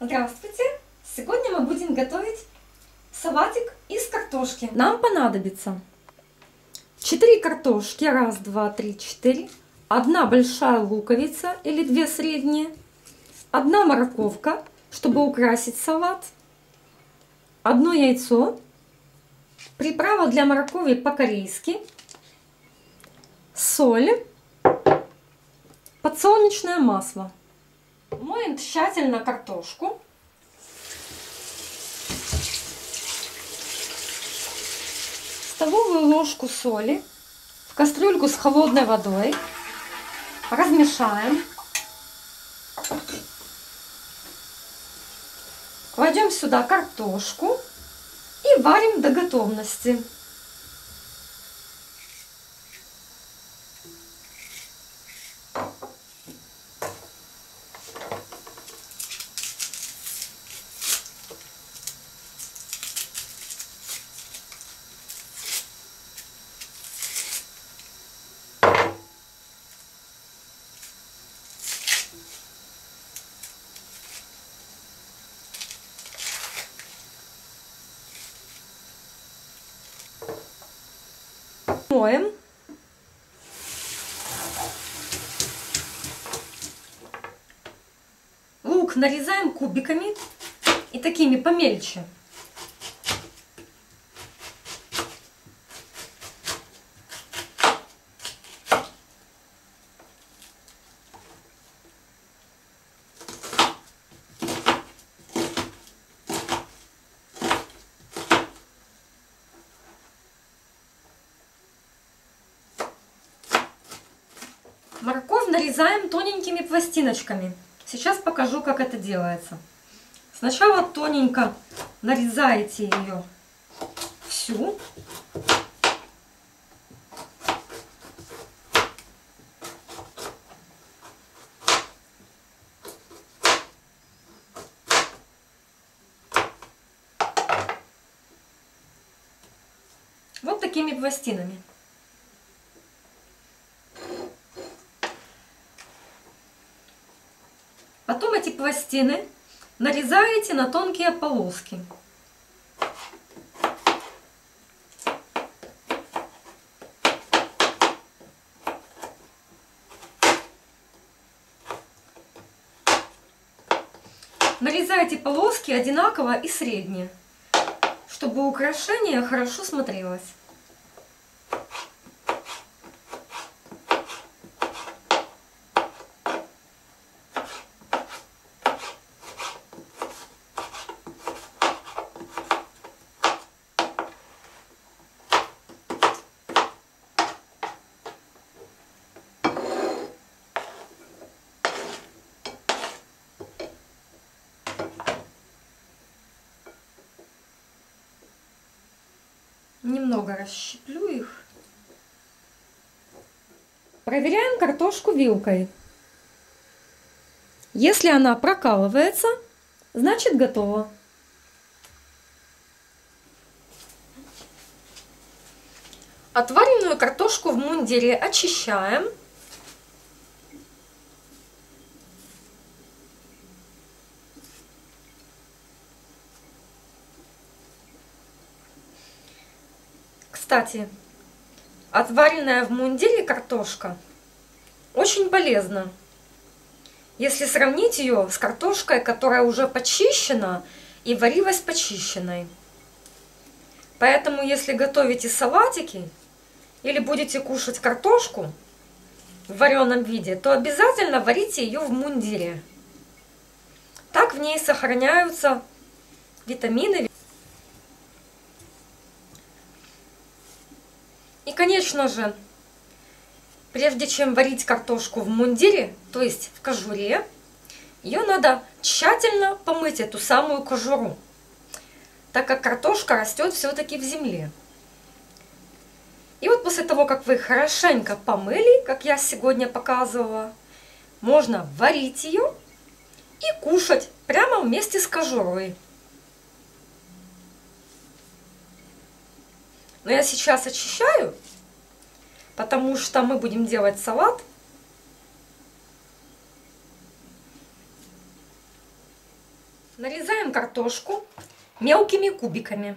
Здравствуйте! Сегодня мы будем готовить салатик из картошки. Нам понадобится 4 картошки, раз, два, три, четыре, одна большая луковица или две средние, одна морковка, чтобы украсить салат, одно яйцо, приправа для моркови по-корейски, соль, подсолнечное масло. Моем тщательно картошку. Столовую ложку соли в кастрюльку с холодной водой. Размешаем. Кладем сюда картошку и варим до готовности. Моем. Лук нарезаем кубиками и такими помельче. Морковь нарезаем тоненькими пластиночками. Сейчас покажу, как это делается. Сначала тоненько нарезаете ее всю. Вот такими пластинами. Потом эти пластины нарезаете на тонкие полоски. Нарезайте полоски одинаково и средние, чтобы украшение хорошо смотрелось. Немного расщеплю их. Проверяем картошку вилкой. Если она прокалывается, значит готово. Отваренную картошку в мундире очищаем. Кстати, отваренная в мундире картошка очень полезна. Если сравнить ее с картошкой, которая уже почищена и варилась почищенной. Поэтому, если готовите салатики или будете кушать картошку в вареном виде, то обязательно варите ее в мундире. Так в ней сохраняются витамины. И, конечно же, прежде чем варить картошку в мундире, то есть в кожуре, ее надо тщательно помыть, эту самую кожуру, так как картошка растет все-таки в земле. И вот после того, как вы хорошенько помыли, как я сегодня показывала, можно варить ее и кушать прямо вместе с кожурой. Но я сейчас очищаю, потому что мы будем делать салат. Нарезаем картошку мелкими кубиками.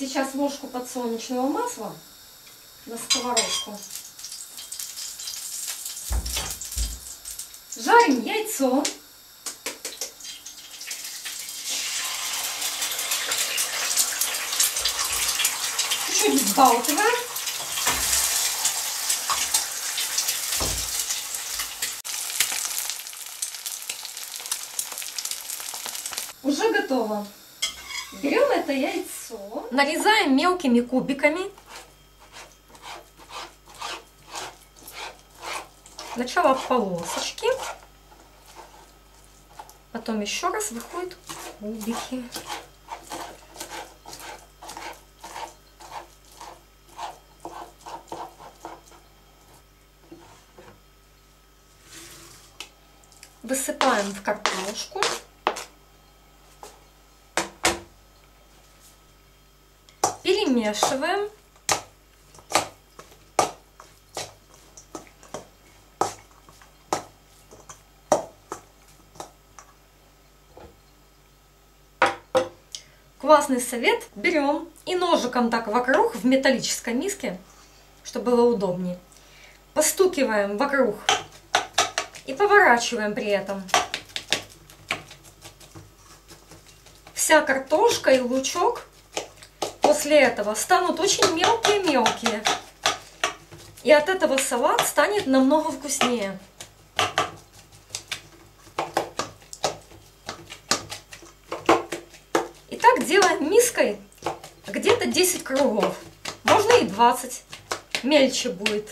Сейчас ложку подсолнечного масла на сковородку. Жарим яйцо. Чуть-чуть взбалтываем. Уже готово. Берем это яйцо, нарезаем мелкими кубиками. Сначала полосочки, потом еще раз выходят кубики. Высыпаем в картошку. Перемешиваем. Классный совет. Берем и ножиком так вокруг в металлической миске, чтобы было удобнее. Постукиваем вокруг и поворачиваем при этом. Вся картошка и лучок после этого станут очень мелкие-мелкие. И от этого салат станет намного вкуснее. И так делаем миской где-то 10 кругов. Можно и 20. Мельче будет.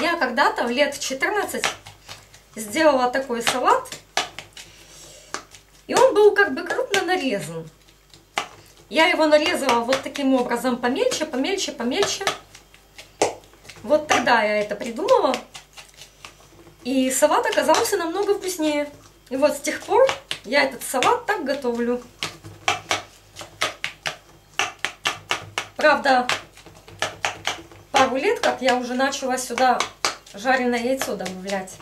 Я когда-то в лет 14 сделала такой салат. И он был как бы крупно нарезан. Я его нарезала вот таким образом помельче, помельче, помельче. Вот тогда я это придумала. И салат оказался намного вкуснее. И вот с тех пор я этот салат так готовлю. Правда, пару лет, как я уже начала сюда жареное яйцо добавлять.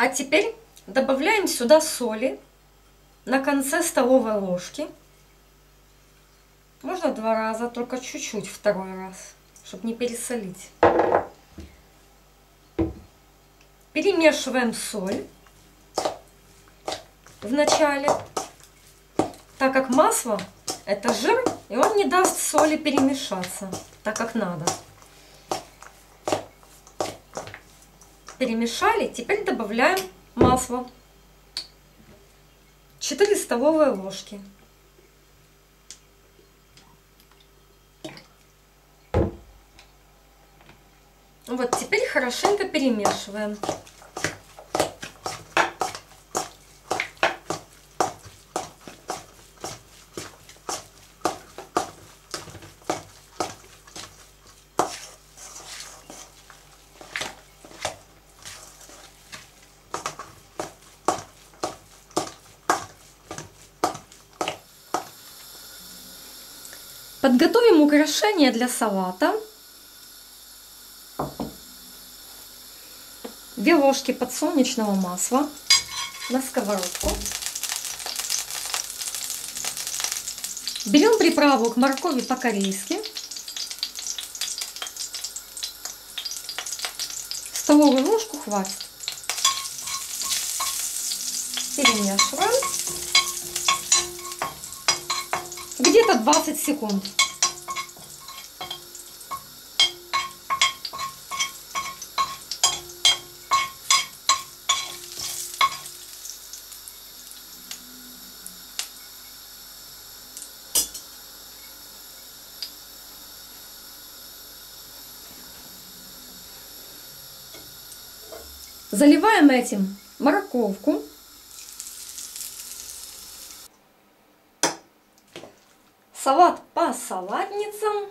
А теперь добавляем сюда соли на конце столовой ложки. Можно два раза, только чуть-чуть второй раз, чтобы не пересолить. Перемешиваем соль в начале, так как масло это жир, и он не даст соли перемешаться так, как надо. Перемешали. Теперь добавляем масло. 4 столовые ложки. Вот теперь хорошенько перемешиваем. Подготовим украшения для салата. 2 ложки подсолнечного масла на сковородку. Берем приправу к моркови по-корейски. Столовую ложку хватит. Перемешиваем. Где-то 20 секунд. Заливаем этим морковку. Салат по салатницам.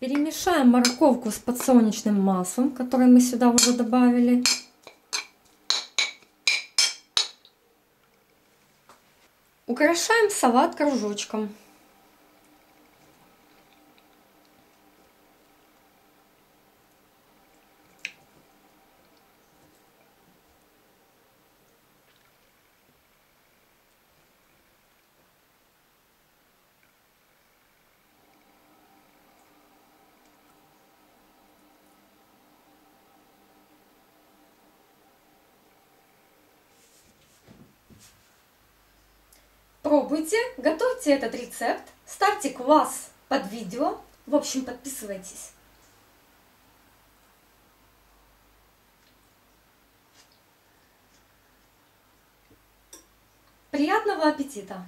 Перемешаем морковку с подсолнечным маслом, которое мы сюда уже добавили. Украшаем салат кружочком. Пробуйте, готовьте этот рецепт, ставьте класс под видео, в общем подписывайтесь. Приятного аппетита!